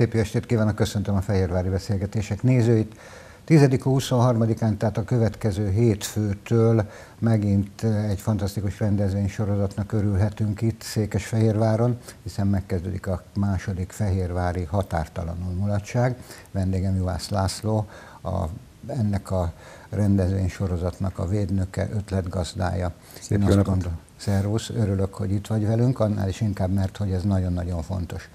Szép jó estét kívánok, köszöntöm a Fehérvári Beszélgetések nézőit. 10 23-án, tehát a következő hétfőtől megint egy fantasztikus rendezvénysorozatnak örülhetünk itt Székesfehérváron, hiszen megkezdődik a második Fehérvári Határtalanul mulatság. Vendégem Juhász László, a, ennek a rendezvénysorozatnak a védnöke, ötletgazdája. Szép Én azt Szervusz, örülök, hogy itt vagy velünk, annál is inkább, mert hogy ez nagyon-nagyon fontos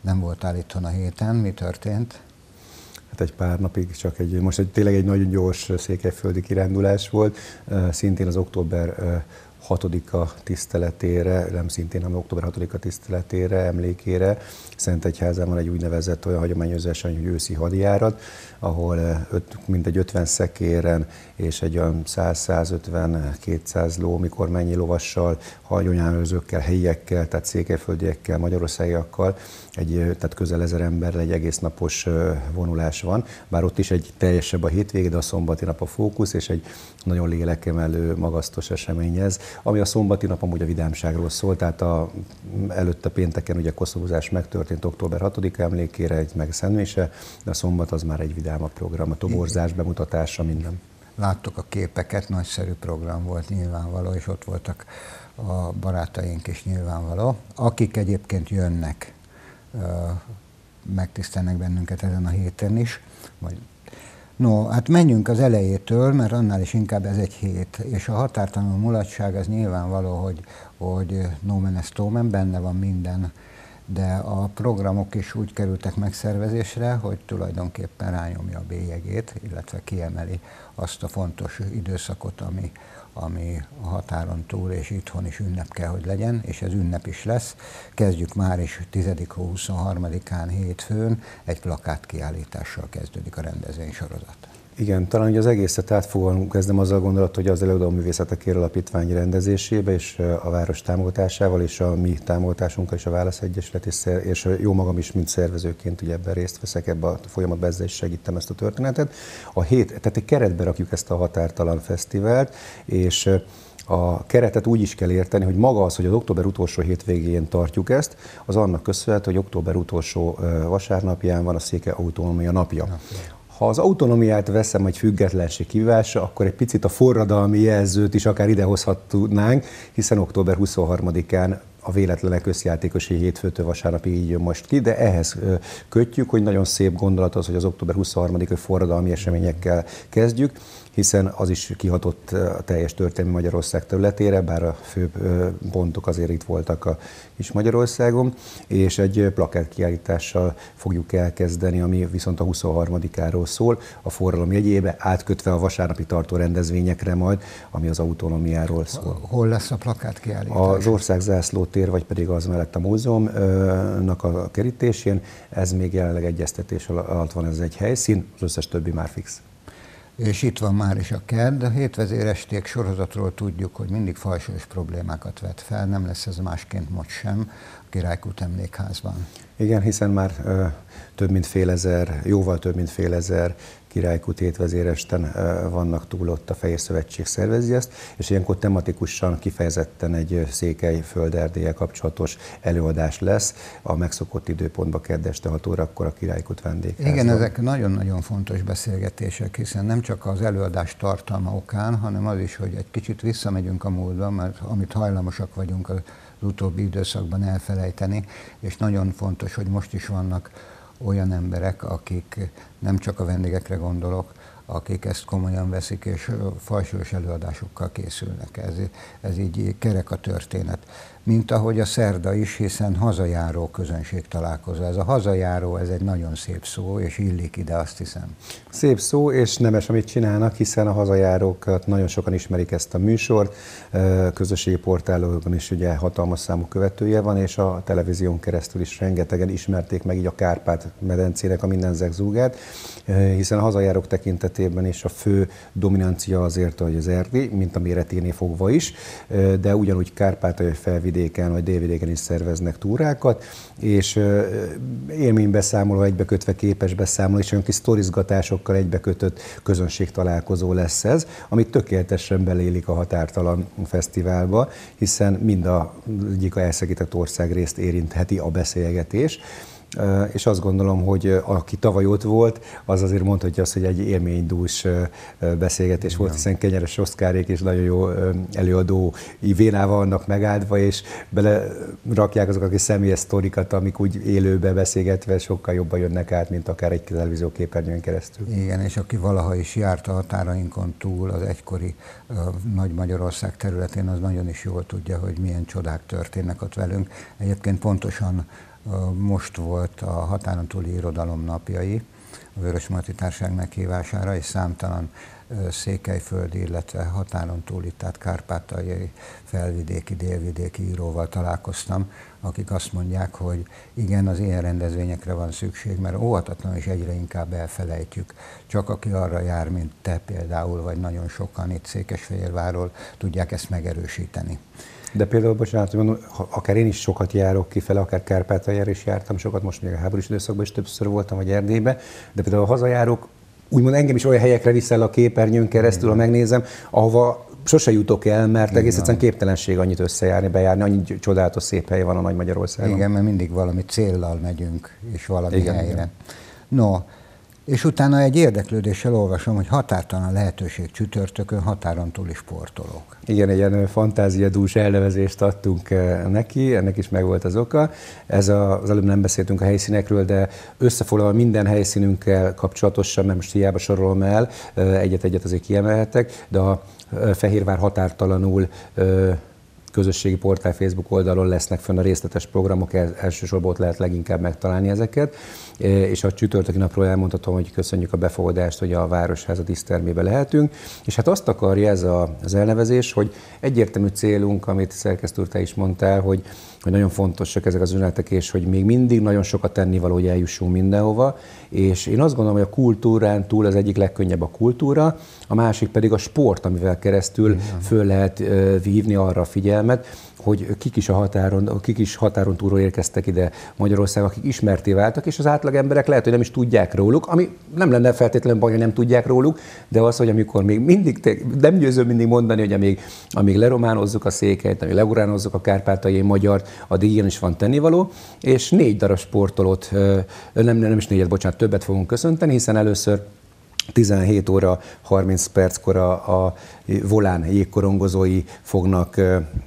nem voltál itthon a héten, mi történt? Hát egy pár napig csak egy, most egy, tényleg egy nagyon gyors székelyföldi kirándulás volt, szintén az október 6-a tiszteletére, nem szintén, hanem október 6-a tiszteletére, emlékére. Szentegyházán van egy úgynevezett olyan hagyományos esemény, hogy őszi hadjárat, ahol öt, mintegy 50 szekéren és egy olyan 100-150-200 ló, mikor mennyi lovassal, hagyományőrzőkkel, helyiekkel, tehát székelyföldiekkel, magyarországiakkal, egy, tehát közel ezer emberrel egy egész napos vonulás van, bár ott is egy teljesebb a hétvége, de a szombati nap a fókusz, és egy nagyon lélekemelő, magasztos esemény ez, ami a szombati nap amúgy a vidámságról szól, tehát a, előtte pénteken ugye koszovózás megtörtént október 6 emlékére, egy meg szentmése, de a szombat az már egy vidámabb program, a toborzás bemutatása, minden. Láttuk a képeket, nagyszerű program volt nyilvánvaló, és ott voltak a barátaink is nyilvánvaló, akik egyébként jönnek, megtisztelnek bennünket ezen a héten is, vagy No, hát menjünk az elejétől, mert annál is inkább ez egy hét, és a határtalanul mulatság az nyilvánvaló, hogy, hogy nomen est omen, benne van minden, de a programok is úgy kerültek megszervezésre, hogy tulajdonképpen rányomja a bélyegét, illetve kiemeli azt a fontos időszakot, ami, ami a határon túl és itthon is ünnep kell, hogy legyen, és ez ünnep is lesz. Kezdjük már is 10-23-án hétfőn, egy plakát kiállítással kezdődik a rendezvény sorozat. Igen, talán ugye az egészet átfogóan kezdem azzal a gondolat, hogy az Előadó Művészetek Alapítvány rendezésébe és a város támogatásával és a mi támogatásunkkal és a Válasz Egyesület és, és jó magam is, mint szervezőként ugye ebben részt veszek ebbe a folyamatban, ezzel is segítem ezt a történetet. A hét, tehát egy keretbe rakjuk ezt a Határtalan Fesztivált, és a keretet úgy is kell érteni, hogy maga az, hogy az október utolsó hétvégén tartjuk ezt, az annak köszönhető, hogy október utolsó vasárnapján van a Széke Autonómia napja. Ha az autonomiát veszem egy függetlenség kívása, akkor egy picit a forradalmi jelzőt is akár idehozhatnánk, hiszen október 23-án a véletlenek összjátékosi hétfőtől vasárnapig így jön most ki, de ehhez kötjük, hogy nagyon szép gondolat az, hogy az október 23-ai forradalmi eseményekkel kezdjük, hiszen az is kihatott a teljes történelmi Magyarország területére, bár a fő pontok azért itt voltak a kis Magyarországon, és egy plakát kiállítással fogjuk elkezdeni, ami viszont a 23-áról szól, a forradalom jegyébe, átkötve a vasárnapi tartó rendezvényekre majd, ami az autonómiáról szól. Hol lesz a plakát kiállítás? Az ország zászló tér, vagy pedig az mellett a múzeumnak a kerítésén, ez még jelenleg egyeztetés alatt van ez egy helyszín, az összes többi már fix és itt van már is a KED. A hétvezéresték sorozatról tudjuk, hogy mindig fajsúlyos problémákat vet fel, nem lesz ez másként most sem a Királykút emlékházban. Igen, hiszen már ö, több mint fél ezer, jóval több mint fél ezer királykút étvezéresten vannak túl ott a Fehér Szövetség szervezi ezt, és ilyenkor tematikusan kifejezetten egy székely földerdélye kapcsolatos előadás lesz a megszokott időpontban keddeste 6 órakor a királykút vendégházban. Igen, ezek nagyon-nagyon fontos beszélgetések, hiszen nem csak az előadás tartalma okán, hanem az is, hogy egy kicsit visszamegyünk a múltba, mert amit hajlamosak vagyunk az utóbbi időszakban elfelejteni, és nagyon fontos, hogy most is vannak olyan emberek, akik nem csak a vendégekre gondolok, akik ezt komolyan veszik, és fajsúlyos előadásokkal készülnek. Ez, ez így kerek a történet. Mint ahogy a szerda is, hiszen hazajáró közönség találkozó. Ez a hazajáró, ez egy nagyon szép szó, és illik ide, azt hiszem. Szép szó, és nemes, amit csinálnak, hiszen a hazajárókat nagyon sokan ismerik ezt a műsort, közösségi portálokon is ugye hatalmas számú követője van, és a televízión keresztül is rengetegen ismerték meg így a Kárpát-medencének a minden zúgát, hiszen a hazajárók tekintetében is a fő dominancia azért, hogy az Erdi, mint a méreténél fogva is, de ugyanúgy Kárpátai felvidéken vagy délvidéken is szerveznek túrákat, és élménybeszámoló egybekötve képes beszámoló, és olyan kis sztorizgatásokkal egybekötött közönség találkozó lesz ez, amit tökéletesen belélik a Határtalan Fesztiválba, hiszen mind a egyik a elszegített ország részt érintheti a beszélgetés és azt gondolom, hogy aki tavaly ott volt, az azért mondhatja azt, hogy egy élménydús beszélgetés volt, hiszen Kenyeres Oszkárék és nagyon jó előadó vénával vannak megáldva, és bele rakják azokat a személyes sztorikat, amik úgy élőbe beszélgetve sokkal jobban jönnek át, mint akár egy televízió képernyőn keresztül. Igen, és aki valaha is járt a határainkon túl, az egykori Nagy Magyarország területén, az nagyon is jól tudja, hogy milyen csodák történnek ott velünk. Egyébként pontosan most volt a határon túli irodalom napjai, a Vörös Marti Társaság meghívására, és számtalan székelyföldi, illetve határon túli, tehát kárpátaljai, felvidéki, délvidéki íróval találkoztam, akik azt mondják, hogy igen, az ilyen rendezvényekre van szükség, mert óvatatlan és egyre inkább elfelejtjük. Csak aki arra jár, mint te például, vagy nagyon sokan itt Székesfehérvárról tudják ezt megerősíteni. De például, bocsánat, hogy mondom, akár én is sokat járok kifele, akár Kárpátaljára is jártam sokat, most még a háborús időszakban is többször voltam, vagy Erdélybe, de például a hazajárok, úgymond engem is olyan helyekre viszel a képernyőn keresztül, ha megnézem, ahova sose jutok el, mert egész egyszerűen képtelenség annyit összejárni, bejárni, annyi csodálatos szép hely van a Nagy Magyarországon. Igen, mert mindig valami céllal megyünk, és valami igen, helyre. Igen. No, és utána egy érdeklődéssel olvasom, hogy határtalan lehetőség csütörtökön határon túli sportolók. Igen, egy ilyen fantáziadús elnevezést adtunk neki, ennek is megvolt az oka. Ez a, az előbb nem beszéltünk a helyszínekről, de összefoglalva minden helyszínünkkel kapcsolatosan, mert most hiába sorolom el, egyet-egyet azért kiemelhetek, de a eh, Fehérvár határtalanul közösségi portál Facebook oldalon lesznek fönn a részletes programok, elsősorban ott lehet leginkább megtalálni ezeket. És a csütörtöki napról elmondhatom, hogy köszönjük a befogadást, hogy a Városháza dísztermébe lehetünk. És hát azt akarja ez a, az elnevezés, hogy egyértelmű célunk, amit szerkesztő te is mondtál, hogy hogy nagyon fontosak ezek az üzenetek, és hogy még mindig nagyon sokat tennivaló, hogy eljussunk mindenhova. És én azt gondolom, hogy a kultúrán túl az egyik legkönnyebb a kultúra, a másik pedig a sport, amivel keresztül föl lehet vívni arra a figyelmet, hogy kik is a határon, kik is határon túlról érkeztek ide Magyarország, akik ismerté váltak, és az átlag emberek lehet, hogy nem is tudják róluk, ami nem lenne feltétlenül baj, hogy nem tudják róluk, de az, hogy amikor még mindig, nem győző mindig mondani, hogy amíg, amíg lerománozzuk a székelyt, amíg leuránozzuk a kárpátai magyar, addig ilyen is van tennivaló, és négy darab sportolót, nem, nem is négyet, bocsánat, többet fogunk köszönteni, hiszen először 17 óra 30 perckor a, a volán jégkorongozói fognak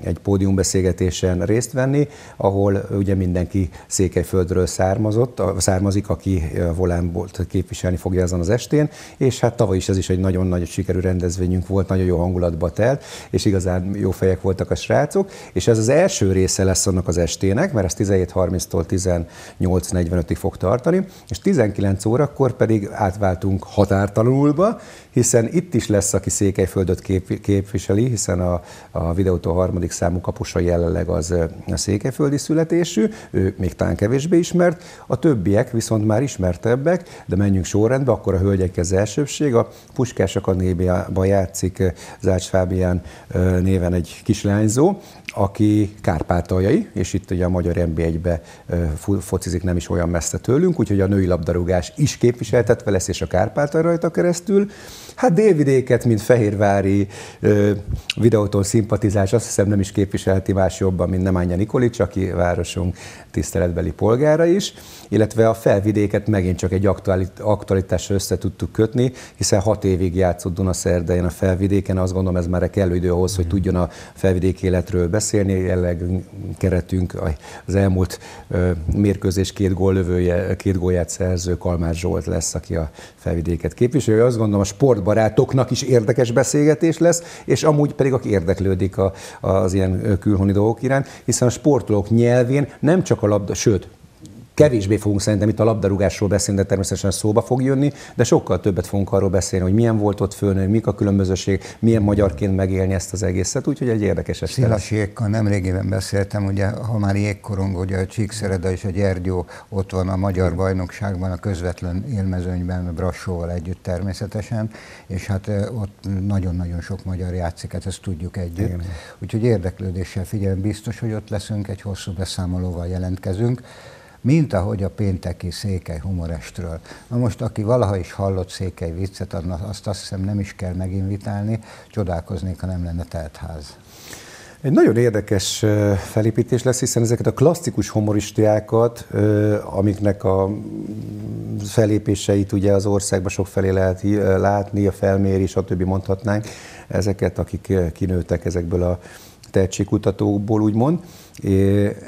egy pódiumbeszélgetésen részt venni, ahol ugye mindenki Székelyföldről származott, származik, aki volánból képviselni fogja ezen az estén, és hát tavaly is ez is egy nagyon nagy sikerű rendezvényünk volt, nagyon jó hangulatba telt, és igazán jó fejek voltak a srácok, és ez az első része lesz annak az estének, mert ez 17.30-tól 18.45-ig fog tartani, és 19 órakor pedig átváltunk határtalanulba, hiszen itt is lesz, aki Székelyföldöt kép, képviseli, hiszen a, a videótól harmadik számú kapusa jelenleg az a székelyföldi születésű, ő még talán kevésbé ismert, a többiek viszont már ismertebbek, de menjünk sorrendbe, akkor a hölgyek az elsőbség, a Puskás Akadémiában játszik Zács Fábián néven egy kislányzó, aki kárpátaljai, és itt ugye a magyar NB1-be focizik nem is olyan messze tőlünk, úgyhogy a női labdarúgás is képviseltetve lesz, és a Kárpátal rajta keresztül. Hát délvidéket, mint Fehérvári ö, videótól szimpatizás, azt hiszem nem is képviselheti más jobban, mint Nemánja Nikolics, aki városunk tiszteletbeli polgára is, illetve a felvidéket megint csak egy aktualitással össze tudtuk kötni, hiszen hat évig játszott Dunaszerdején a felvidéken, azt gondolom ez már kellő idő ahhoz, hogy tudjon a felvidék életről beszélni, jelenleg keretünk az elmúlt mérkőzés két góllövője, két gólját szerző Kalmár Zsolt lesz, aki a felvidéket képviselő, azt gondolom a sportbarátoknak is érdekes beszélgetés lesz, és amúgy pedig aki érdeklődik a, az ilyen külhoni dolgok iránt, hiszen a sportolók nyelvén nem csak a labda, sőt, Kevésbé fogunk szerintem itt a labdarúgásról beszélni, de természetesen szóba fog jönni, de sokkal többet fogunk arról beszélni, hogy milyen volt ott fölnő, mik a különbözőség, milyen magyarként megélni ezt az egészet, úgyhogy egy érdekes este. Szilas Jékkal nemrégében beszéltem, ugye, ha már jégkorong, ugye a Csíkszereda és a Gyergyó ott van a magyar bajnokságban, a közvetlen élmezőnyben, a Brassóval együtt természetesen, és hát ott nagyon-nagyon sok magyar játszik, hát ezt tudjuk együtt. Igen. Úgyhogy érdeklődéssel figyelem, biztos, hogy ott leszünk, egy hosszú beszámolóval jelentkezünk mint ahogy a pénteki székely humorestről. Na most, aki valaha is hallott székely viccet, azt azt hiszem nem is kell meginvitálni, csodálkoznék, ha nem lenne teltház. Egy nagyon érdekes felépítés lesz, hiszen ezeket a klasszikus humoristiákat, amiknek a felépéseit ugye az országban sok felé lehet látni, a felméri, stb. mondhatnánk, ezeket, akik kinőttek ezekből a tehetségkutatókból, úgymond,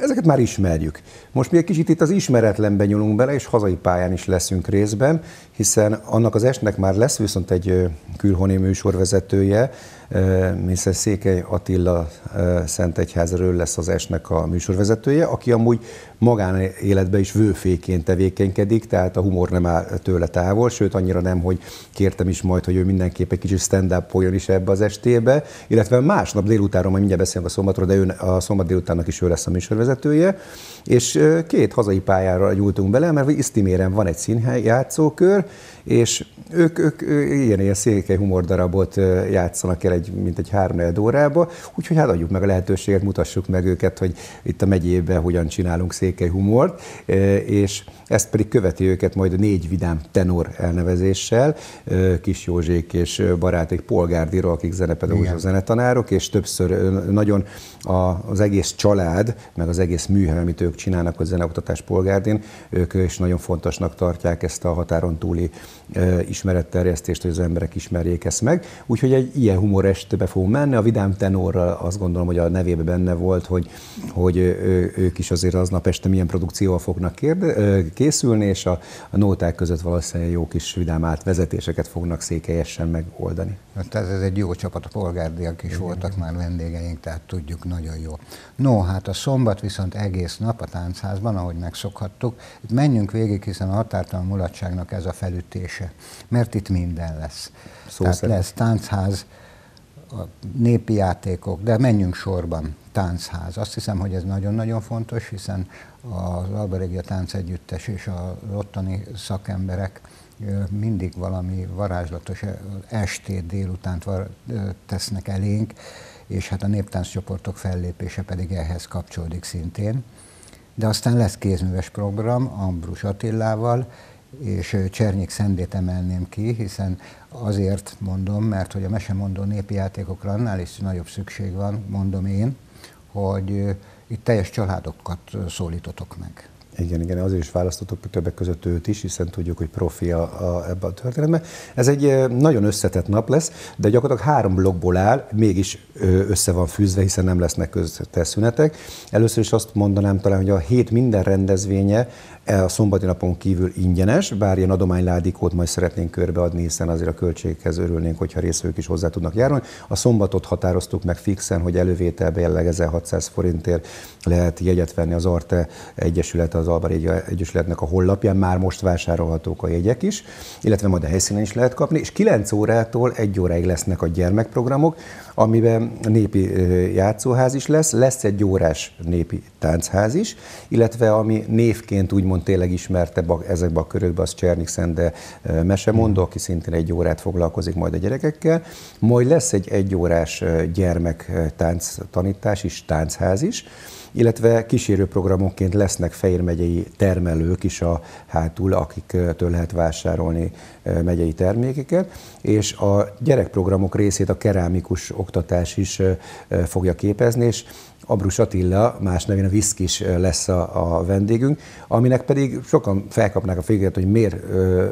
Ezeket már ismerjük. Most mi egy kicsit itt az ismeretlenben nyúlunk bele, és hazai pályán is leszünk részben, hiszen annak az estnek már lesz viszont egy külhoni műsorvezetője, hiszen Székely Attila Szentegyházról lesz az esnek a műsorvezetője, aki amúgy magánéletben is vőféként tevékenykedik, tehát a humor nem áll tőle távol, sőt annyira nem, hogy kértem is majd, hogy ő mindenképp egy kicsit stand-up is ebbe az estébe, illetve másnap délutánról, majd mindjárt beszélünk a szombatról, de ő a szombat délutánnak is ő lesz a műsorvezetője, és két hazai pályára gyújtunk bele, mert Isztiméren van egy színhely játszókör, és ők, ők ilyen, ilyen székely humordarabot játszanak el egy, mint egy három órába, úgyhogy hát adjuk meg a lehetőséget, mutassuk meg őket, hogy itt a megyében hogyan csinálunk székely humort, és ezt pedig követi őket majd a négy vidám tenor elnevezéssel, Kis Józsék és baráték Polgárdira, akik zenepedagógusok, zenetanárok, és többször nagyon az egész család, meg az egész műhely, amit ők csinálnak a zeneoktatás Polgárdin, ők is nagyon fontosnak tartják ezt a határon túli ismeretterjesztést, hogy az emberek ismerjék ezt meg. Úgyhogy egy ilyen humor estebe fogunk menni. A Vidám Tenorral azt gondolom, hogy a nevébe benne volt, hogy, hogy ők is azért aznap este milyen produkcióval fognak kérde, készülni, és a, a nóták között valószínűleg jó kis vidám átvezetéseket fognak székelyesen megoldani. Hát ez, ez egy jó csapat, a polgárdiak is Igen. voltak már vendégeink, tehát tudjuk nagyon jó. No, hát a szombat viszont egész nap a táncházban, ahogy megszokhattuk. Itt menjünk végig, hiszen a határtalan mulatságnak ez a felütése, mert itt minden lesz. Szó Tehát szerint. lesz táncház, a népi játékok, de menjünk sorban, táncház. Azt hiszem, hogy ez nagyon-nagyon fontos, hiszen az Alba Regia Tánc Együttes és a ottani szakemberek mindig valami varázslatos estét, délutánt tesznek elénk, és hát a néptánccsoportok fellépése pedig ehhez kapcsolódik szintén. De aztán lesz kézműves program Ambrus Attillával, és Csernyik Szendét emelném ki, hiszen azért mondom, mert hogy a mesemondó népi játékokra annál is nagyobb szükség van, mondom én, hogy itt teljes családokat szólítotok meg. Igen, igen, azért is választottuk többek között őt is, hiszen tudjuk, hogy profi a, a, ebben a történetben. Ez egy nagyon összetett nap lesz, de gyakorlatilag három blokkból áll, mégis össze van fűzve, hiszen nem lesznek köztes szünetek. Először is azt mondanám talán, hogy a hét minden rendezvénye a szombati napon kívül ingyenes, bár ilyen adományládikót majd szeretnénk körbeadni, hiszen azért a költségekhez örülnénk, hogyha részvők is hozzá tudnak járni. A szombatot határoztuk meg fixen, hogy elővételbe jelenleg 1600 forintért lehet jegyet venni az Arte Egyesület, az Alba Egyesületnek a hollapján, már most vásárolhatók a jegyek is, illetve majd a helyszínen is lehet kapni, és 9 órától 1 óráig lesznek a gyermekprogramok, amiben népi játszóház is lesz, lesz egy órás népi táncház is, illetve ami névként úgymond tényleg ismerte ezekbe a körökbe, az Csernik Szende mesemondó, aki szintén egy órát foglalkozik majd a gyerekekkel, majd lesz egy egyórás gyermektánc tanítás is, táncház is, illetve kísérőprogramokként lesznek Fejér megyei termelők is a hátul, akiktől lehet vásárolni megyei termékeket, és a gyerekprogramok részét a kerámikus oktatás is fogja képezni, és Abrus Attila, más nevén a Viszkis lesz a, a vendégünk, aminek pedig sokan felkapnák a féket, hogy miért ö,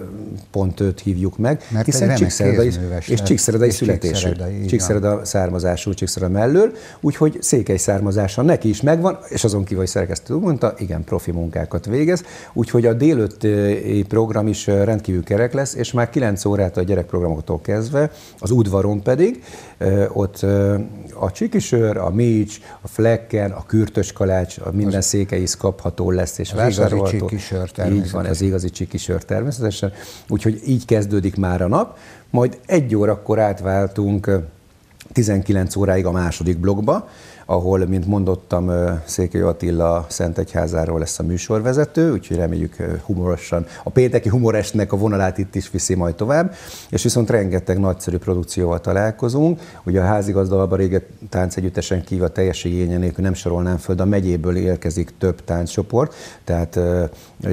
pont őt hívjuk meg, Mert hiszen Csíkszeredai, és Csíkszeredai születésű, Csíkszereda származású, Csíkszereda mellől, úgyhogy székely származása neki is megvan, és azon kívül, hogy szerkesztő mondta, igen, profi munkákat végez, úgyhogy a délőtti program is rendkívül kerek lesz, és már 9 órát a gyerekprogramoktól kezdve, az udvaron pedig, ott a csikisör, a mécs, a flekken, a kürtös kalács, a minden az székeisz kapható lesz és vásárolható. Igazi csikisör Így van, ez igazi csikisör természetesen. Úgyhogy így kezdődik már a nap, majd egy órakor átváltunk 19 óráig a második blogba, ahol, mint mondottam, Székely Attila Szentegyházáról lesz a műsorvezető, úgyhogy reméljük humorosan, a pénteki humorestnek a vonalát itt is viszi majd tovább, és viszont rengeteg nagyszerű produkcióval találkozunk. Ugye a házigazdalban réget táncegyüttesen kívül a teljes igénye nélkül nem sorolnám föl, de a megyéből érkezik több tánccsoport, tehát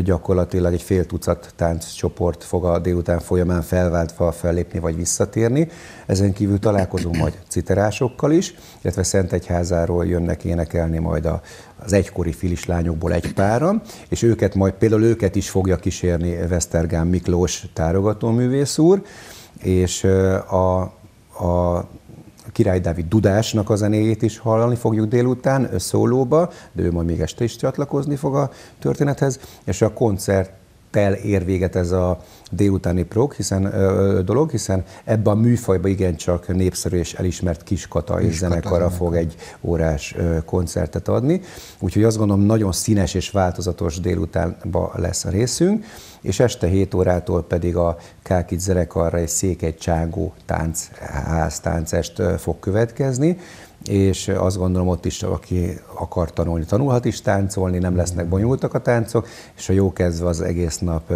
gyakorlatilag egy fél tucat tánccsoport fog a délután folyamán felváltva fellépni vagy visszatérni. Ezen kívül találkozunk majd citerásokkal is, illetve Szentegyházáról jönnek énekelni majd a, az egykori filis lányokból egy pára, és őket majd például őket is fogja kísérni Vesztergán Miklós tárogatóművész úr, és a, a Király Dávid Dudásnak a zenéjét is hallani fogjuk délután szólóba, de ő majd még este is csatlakozni fog a történethez, és a koncert tel ér véget ez a délutáni prog, hiszen, ö, dolog, hiszen ebben a műfajban igencsak népszerű és elismert Kiskata és zenekara fog egy órás ö, koncertet adni. Úgyhogy azt gondolom, nagyon színes és változatos délutánban lesz a részünk, és este 7 órától pedig a Kákit zenekarra egy székely csángó tánc, ház táncest fog következni és azt gondolom ott is, aki akar tanulni, tanulhat is táncolni, nem lesznek bonyolultak a táncok, és a jó kezdve az egész nap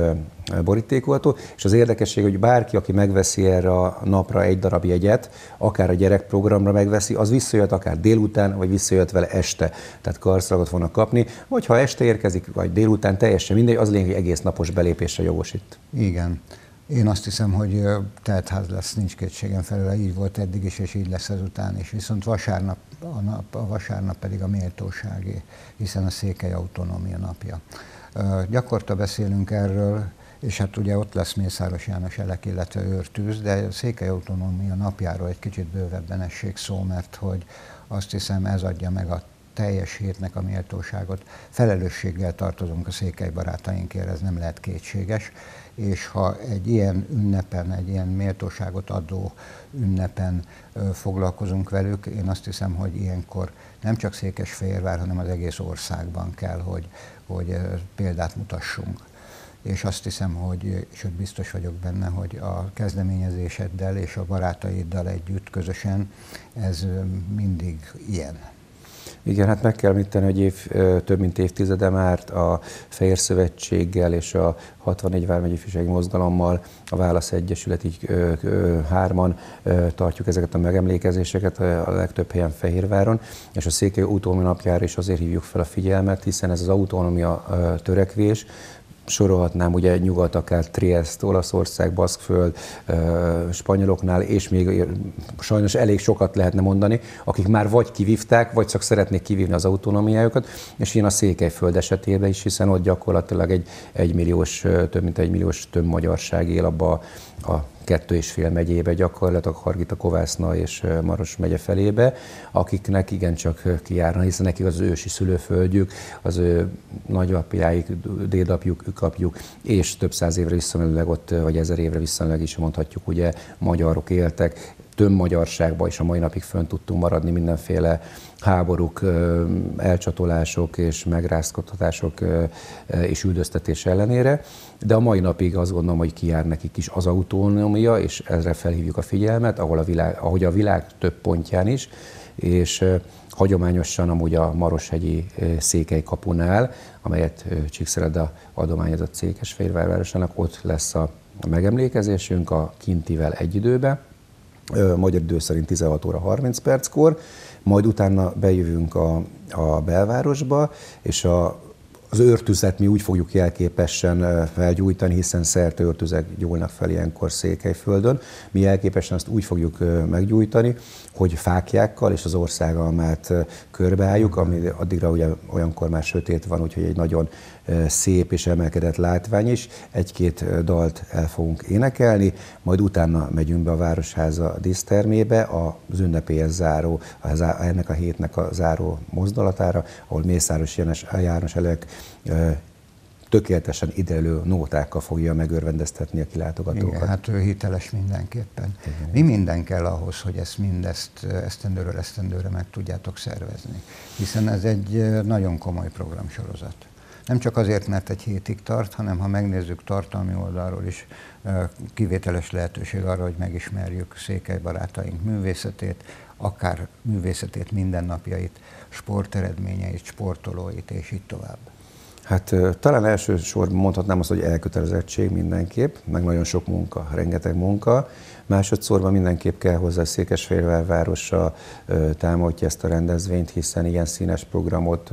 borítékolható. És az érdekesség, hogy bárki, aki megveszi erre a napra egy darab jegyet, akár a gyerekprogramra megveszi, az visszajött akár délután, vagy visszajött vele este. Tehát karszalagot fognak kapni, vagy ha este érkezik, vagy délután, teljesen mindegy, az lényeg, hogy egész napos belépésre jogosít. Igen. Én azt hiszem, hogy teltház lesz, nincs kétségem felőle, így volt eddig is, és így lesz ezután is. Viszont vasárnap, a, nap, a vasárnap pedig a méltóságé, hiszen a székely autonómia napja. Gyakorta beszélünk erről, és hát ugye ott lesz Mészáros János Elek, illetve őrtűz, de a székely autonómia napjáról egy kicsit bővebben essék szó, mert hogy azt hiszem ez adja meg a teljes hétnek a méltóságot. Felelősséggel tartozunk a székely barátainkért, ez nem lehet kétséges, és ha egy ilyen ünnepen, egy ilyen méltóságot adó ünnepen foglalkozunk velük, én azt hiszem, hogy ilyenkor nem csak Székesfehérvár, hanem az egész országban kell, hogy, hogy példát mutassunk. És azt hiszem, hogy, sőt biztos vagyok benne, hogy a kezdeményezéseddel és a barátaiddal együtt közösen ez mindig ilyen. Igen, hát meg kell említeni, hogy év, több mint évtizede már a Fehér Szövetséggel és a 64 Vármegyi Ifjúsági Mozgalommal, a Válasz Egyesület így ö, ö, hárman ö, tartjuk ezeket a megemlékezéseket a legtöbb helyen Fehérváron, és a Székely Autonómia napjára is azért hívjuk fel a figyelmet, hiszen ez az autonómia törekvés, sorolhatnám ugye nyugat, akár Triest, Olaszország, Baszkföld, spanyoloknál, és még sajnos elég sokat lehetne mondani, akik már vagy kivívták, vagy csak szeretnék kivívni az autonómiájukat, és én a Székelyföld esetében is, hiszen ott gyakorlatilag egy, egy milliós, több mint egy milliós több magyarság él abba a kettő és fél megyébe, gyakorlatilag Hargita, Kovászna és Maros megye felébe, akiknek igencsak kijárna, hiszen nekik az ősi szülőföldjük, az ő nagyapjáik, dédapjuk, apjuk, és több száz évre visszamenőleg ott, vagy ezer évre visszamenőleg is mondhatjuk, ugye magyarok éltek, tömbmagyarságban is a mai napig fönn tudtunk maradni mindenféle háborúk, elcsatolások és megrázkodhatások és üldöztetés ellenére, de a mai napig azt gondolom, hogy kijár nekik is az autonómia, és ezre felhívjuk a figyelmet, ahol a világ, ahogy a világ több pontján is, és hagyományosan amúgy a Maroshegyi székely kapunál, amelyet Csíkszereda adományozott Székesfehérvárosának, ott lesz a megemlékezésünk a kintivel egy időben, magyar idő szerint 16 óra 30 perckor, majd utána bejövünk a, a belvárosba, és a az őrtüzet mi úgy fogjuk jelképesen felgyújtani, hiszen szerte őrtüzek gyúlnak fel ilyenkor Székelyföldön. Mi jelképesen azt úgy fogjuk meggyújtani, hogy fákjákkal és az országalmát körbeálljuk, ami addigra ugye olyankor már sötét van, úgyhogy egy nagyon szép és emelkedett látvány is. Egy-két dalt el fogunk énekelni, majd utána megyünk be a Városháza dísztermébe, az ünnepélyes záró, ennek a hétnek a záró mozdulatára, ahol Mészáros János Elek tökéletesen idelő nótákkal fogja megörvendeztetni a kilátogatókat. Igen, hát ő hiteles mindenképpen. Igen. Mi minden kell ahhoz, hogy ezt mindezt esztendőről esztendőre meg tudjátok szervezni? Hiszen ez egy nagyon komoly programsorozat. Nem csak azért, mert egy hétig tart, hanem ha megnézzük tartalmi oldalról is, kivételes lehetőség arra, hogy megismerjük székely barátaink művészetét, akár művészetét, mindennapjait, sporteredményeit, sportolóit, és így tovább. Hát talán elsősorban mondhatnám azt, hogy elkötelezettség mindenképp, meg nagyon sok munka, rengeteg munka. Másodszorban mindenképp kell hozzá Székesfehérvár városa támogatja ezt a rendezvényt, hiszen ilyen színes programot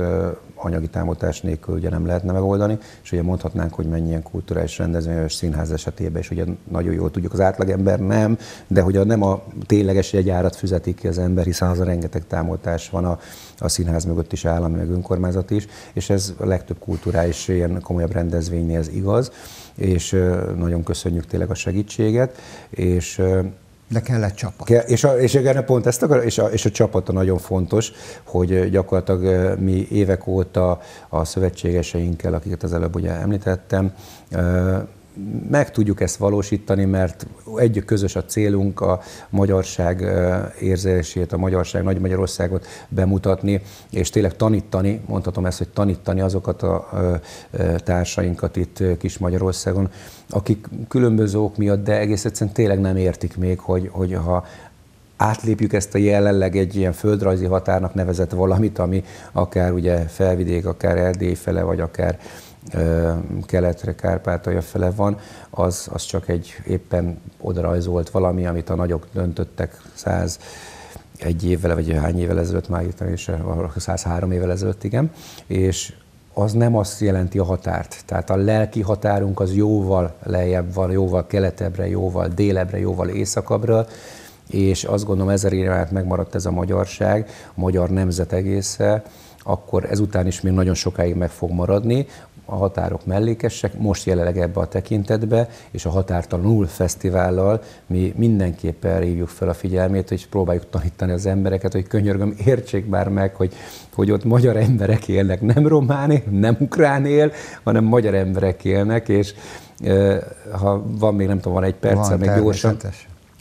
anyagi támogatás nélkül ugye nem lehetne megoldani, és ugye mondhatnánk, hogy mennyien kulturális rendezvény, vagy színház esetében is ugye nagyon jól tudjuk, az átlagember nem, de hogy a, nem a tényleges jegyárat fizetik ki az ember, hiszen az a rengeteg támogatás van a, a színház mögött is, állami, meg önkormányzat is, és ez a legtöbb kulturális ilyen komolyabb rendezvénynél ez igaz, és nagyon köszönjük tényleg a segítséget, és de kellett csapat. Ke- és, a, és igen, pont ezt akar, és a, és a csapata nagyon fontos, hogy gyakorlatilag mi évek óta a szövetségeseinkkel, akiket az előbb ugye említettem, meg tudjuk ezt valósítani, mert egy közös a célunk a magyarság érzését, a magyarság, Nagy Magyarországot bemutatni, és tényleg tanítani, mondhatom ezt, hogy tanítani azokat a társainkat itt Kis Magyarországon, akik különböző ok miatt, de egész egyszerűen tényleg nem értik még, hogy, hogy ha átlépjük ezt a jelenleg egy ilyen földrajzi határnak nevezett valamit, ami akár ugye felvidék, akár Erdély fele, vagy akár keletre, Kárpátalja fele van, az, az csak egy éppen odarajzolt valami, amit a nagyok döntöttek száz egy évvel, vagy hány évvel ezelőtt, már itt is 103 évvel ezelőtt, igen, és az nem azt jelenti a határt. Tehát a lelki határunk az jóval lejjebb van, jóval keletebbre, jóval délebre, jóval északabbra, és azt gondolom ezer éve át megmaradt ez a magyarság, a magyar nemzet egésze, akkor ezután is még nagyon sokáig meg fog maradni a határok mellékesek, most jelenleg ebbe a tekintetbe, és a Határtalanul Fesztivállal mi mindenképpen hívjuk fel a figyelmét, hogy próbáljuk tanítani az embereket, hogy könyörgöm, értsék már meg, hogy, hogy ott magyar emberek élnek, nem román él, nem ukrán él, hanem magyar emberek élnek, és ha van még, nem tudom, van egy perc, még gyorsan.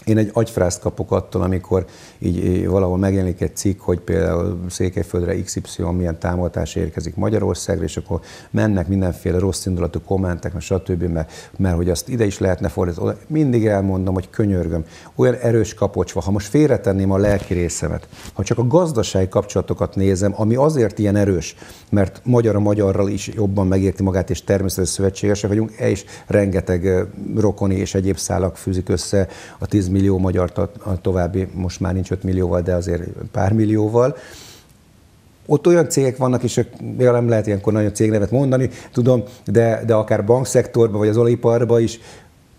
Én egy agyfrászt kapok attól, amikor így valahol megjelenik egy cikk, hogy például Székelyföldre XY milyen támogatás érkezik Magyarországra, és akkor mennek mindenféle rossz indulatú kommentek, stb., mert, mert hogy azt ide is lehetne fordítani. Mindig elmondom, hogy könyörgöm, olyan erős kapocsva, ha most félretenném a lelki részemet, ha csak a gazdasági kapcsolatokat nézem, ami azért ilyen erős, mert magyar a magyarral is jobban megérti magát, és természetesen szövetségesek vagyunk, és rengeteg rokoni és egyéb szálak fűzik össze a 10 millió magyar a további, most már nincs 5 millióval, de azért pár millióval. Ott olyan cégek vannak, és nem lehet ilyenkor nagyon cégnevet mondani, tudom, de, de akár bankszektorban, vagy az olajiparban is,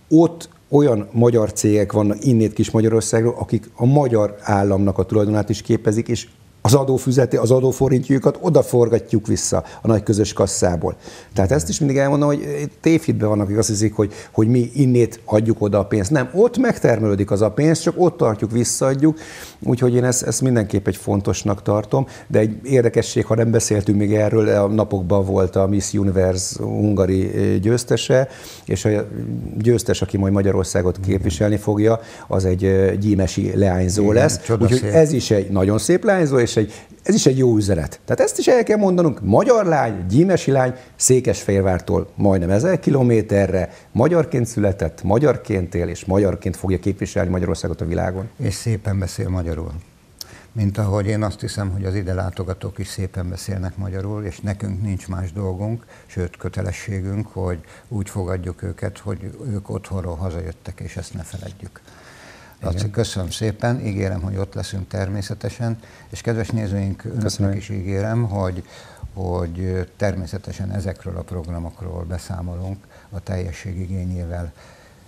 ott olyan magyar cégek vannak innét kis Magyarországról, akik a magyar államnak a tulajdonát is képezik, és az adófüzeti, az adóforintjukat oda forgatjuk vissza a nagy közös kasszából. Tehát ezt is mindig elmondom, hogy tévhitben vannak, akik azt hiszik, hogy, hogy mi innét adjuk oda a pénzt. Nem, ott megtermelődik az a pénz, csak ott tartjuk, visszaadjuk. Úgyhogy én ezt, ezt mindenképp egy fontosnak tartom. De egy érdekesség, ha nem beszéltünk még erről, a napokban volt a Miss Universe hungari győztese, és a győztes, aki majd Magyarországot képviselni fogja, az egy gyímesi leányzó Igen, lesz. Úgyhogy ez is egy nagyon szép leányzó, és egy, ez is egy jó üzenet. Tehát ezt is el kell mondanunk, magyar lány, gyímesi lány, Székesfehérvártól majdnem ezer kilométerre, magyarként született, magyarként él, és magyarként fogja képviselni Magyarországot a világon. És szépen beszél magyarul. Mint ahogy én azt hiszem, hogy az ide látogatók is szépen beszélnek magyarul, és nekünk nincs más dolgunk, sőt kötelességünk, hogy úgy fogadjuk őket, hogy ők otthonról hazajöttek, és ezt ne feledjük. Laci, köszönöm szépen, ígérem, hogy ott leszünk természetesen, és kedves nézőink, önöknek is ígérem, hogy, hogy természetesen ezekről a programokról beszámolunk a teljesség igényével,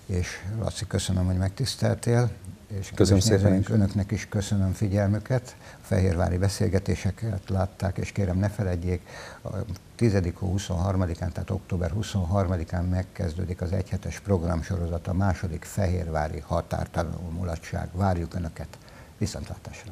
és Laci, köszönöm, hogy megtiszteltél, és köszönöm szépen önöknek is köszönöm figyelmüket, fehérvári beszélgetéseket látták, és kérem ne feledjék, a 10. 23-án, tehát október 23-án megkezdődik az egyhetes programsorozat, a második fehérvári határtanuló mulatság. Várjuk Önöket! Viszontlátásra!